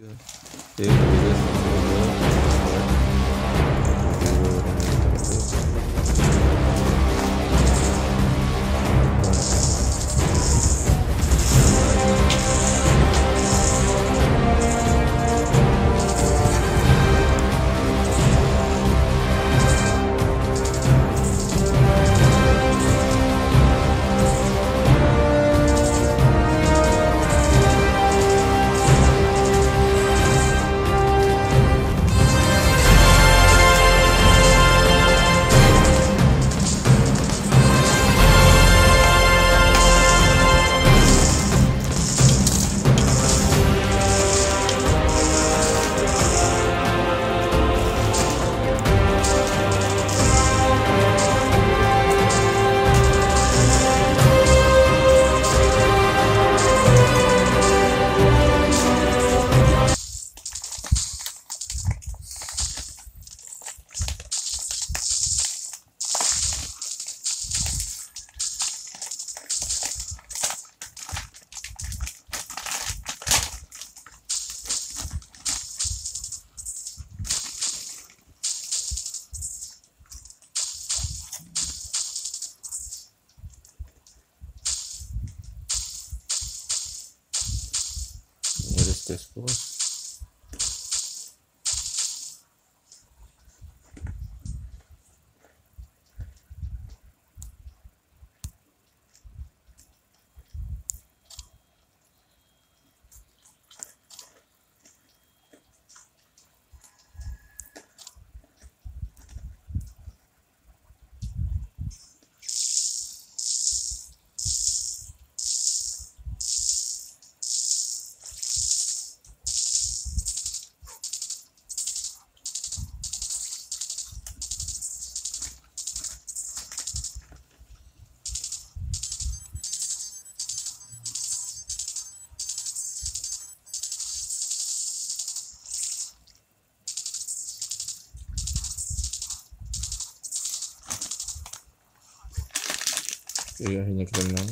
Yeah. Yeah. este esposo. Kaya hinaglan lang.